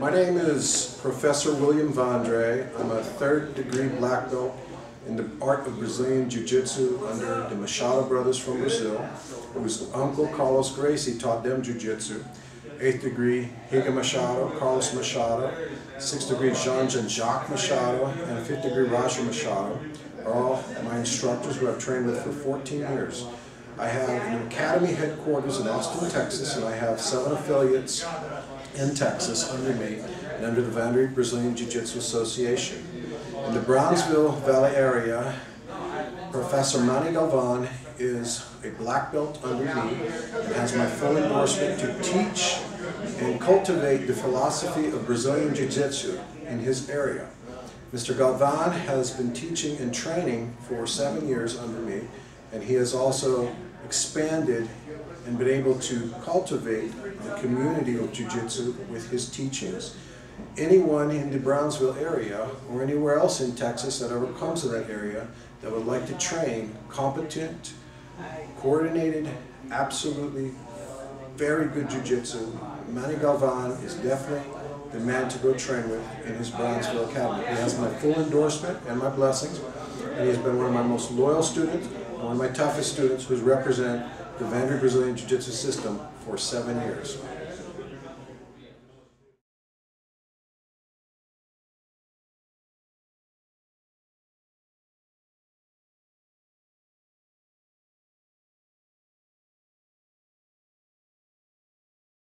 My name is Professor William Vandry. I'm a third degree black belt in the art of Brazilian Jiu-Jitsu under the Machado brothers from Brazil, whose uncle Carlos Gracie taught them Jiu-Jitsu. Eighth degree, Rigan Machado, Carlos Machado. Sixth degree, Jean-Jean Jacques Machado, and fifth degree, Roger Machado are all my instructors who I've trained with for 14 years. I have an academy headquarters in Austin, Texas, and I have seven affiliates in Texas under me and under the Vandry Brazilian Jiu-Jitsu Association. In the Brownsville Valley area, Professor Manny Galvan is a black belt under me and has my full endorsement to teach and cultivate the philosophy of Brazilian Jiu-Jitsu in his area. Mr. Galvan has been teaching and training for seven years under me, and he has also expanded and been able to cultivate the community of Jiu-Jitsu with his teachings. Anyone in the Brownsville area or anywhere else in Texas that ever comes to that area that would like to train competent, coordinated, absolutely very good Jiu-Jitsu, Manny Galvan is definitely the man to go train with in his Brownsville Academy. He has my full endorsement and my blessings, and he has been one of my most loyal students and one of my toughest students who's represented the Vandry Brazilian Jiu-Jitsu system for seven years.